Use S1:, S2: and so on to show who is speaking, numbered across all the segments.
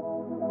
S1: thank you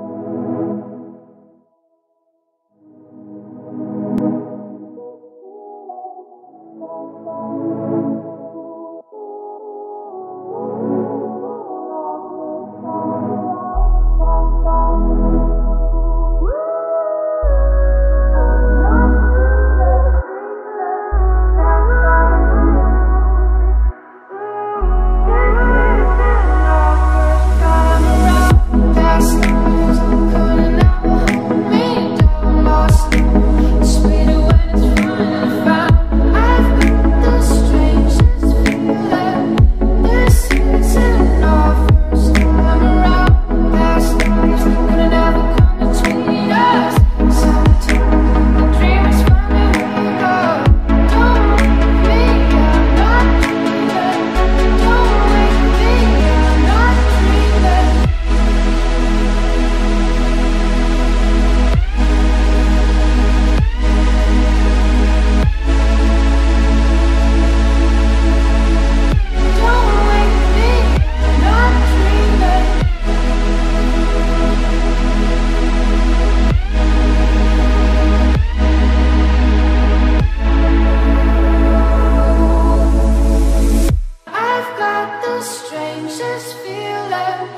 S1: feel that